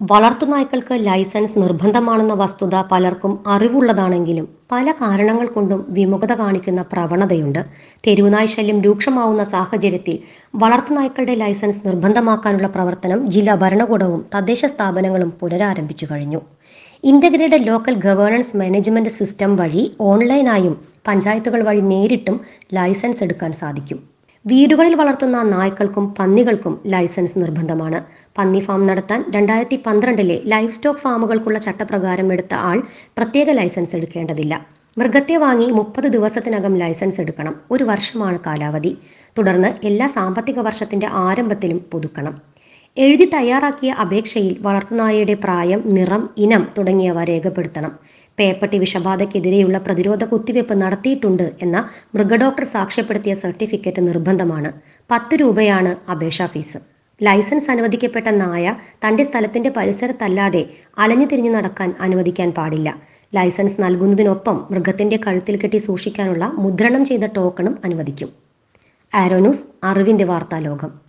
വളർത്തുനായ്ക്കൾക്ക് licence നിർബന്ധമാണെന്ന വസ്തുത പലർക്കും അറിവുള്ളതാണെങ്കിലും പല കാരണങ്ങൾ കൊണ്ടും വിമുഖത കാണിക്കുന്ന പ്രവണതയുണ്ട്. തെരുവുനായ് ശല്യം രൂക്ഷമാവുന്ന സാഹചര്യത്തിൽ വളർത്തുനായ്ക്കളുടെ ലൈസൻസ് നിർബന്ധമാക്കാനുള്ള പ്രവർത്തനം ജില്ലാ ഭരണകൂടവും തദ്ദേശ സ്ഥാപനങ്ങളും പുനരാരംഭിച്ചു കഴിഞ്ഞു. Integrated local governance management system വഴി ഓൺലൈനായും പഞ്ചായത്തുകൾ വഴി നേരിട്ടും ലൈസൻസ് എടുക്കാൻ സാധിക്കും. വീടുകളിൽ വളർത്തുന്ന നായ്ക്കൾക്കും പന്നികൾക്കും ലൈസൻസ് നിർബന്ധമാണ്. പന്നി ഫാം നടത്താൻ രണ്ടായിരത്തി പന്ത്രണ്ടിലെ ലൈഫ് സ്റ്റോക്ക് ഫാമുകൾക്കുള്ള ചട്ടപ്രകാരം എടുത്ത ആൾ പ്രത്യേക ലൈസൻസ് എടുക്കേണ്ടതില്ല. മൃഗത്തെ വാങ്ങി മുപ്പത് ദിവസത്തിനകം ലൈസൻസ് എടുക്കണം. ഒരു വർഷമാണ് കാലാവധി. തുടർന്ന് എല്ലാ സാമ്പത്തിക വർഷത്തിന്റെ ആരംഭത്തിലും പുതുക്കണം. എഴുതി തയ്യാറാക്കിയ അപേക്ഷയിൽ വളർത്തുനായയുടെ പ്രായം നിറം ഇനം തുടങ്ങിയവ രേഖപ്പെടുത്തണം. പേപ്പട്ടി വിഷബാധയ്ക്കെതിരെയുള്ള പ്രതിരോധ കുത്തിവയ്പ് നടത്തിയിട്ടുണ്ട് എന്ന മൃഗഡോക്ടർ സാക്ഷ്യപ്പെടുത്തിയ സർട്ടിഫിക്കറ്റ് നിർബന്ധമാണ്. പത്ത് രൂപയാണ് അപേക്ഷാ ഫീസ്. ലൈസൻസ് അനുവദിക്കപ്പെട്ട നായ തന്റെ സ്ഥലത്തിന്റെ പരിസരത്തല്ലാതെ അലഞ്ഞു തിരിഞ്ഞു നടക്കാൻ അനുവദിക്കാൻ പാടില്ല. ലൈസൻസ് നൽകുന്നതിനൊപ്പം മൃഗത്തിന്റെ കഴുത്തിൽ കെട്ടി സൂക്ഷിക്കാനുള്ള മുദ്രണം ചെയ്ത ടോക്കണും അനുവദിക്കും. ആരോനൂസ് അറിവിന്റെ വാർത്താലോകം.